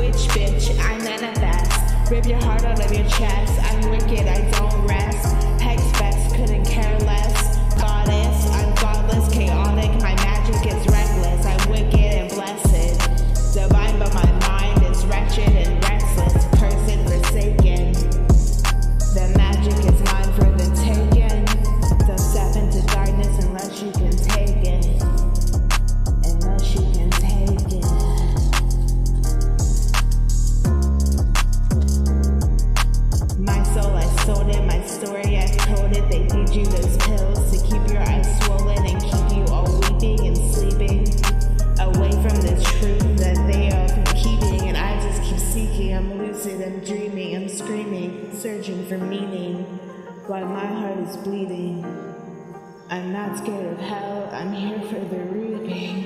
witch bitch, I manifest. Rip your heart out of your chest. I'm wicked, I you those pills to keep your eyes swollen and keep you all weeping and sleeping away from the truth that they are keeping. And I just keep seeking. I'm lucid, I'm dreaming, I'm screaming, searching for meaning. While my heart is bleeding. I'm not scared of hell, I'm here for the reaping.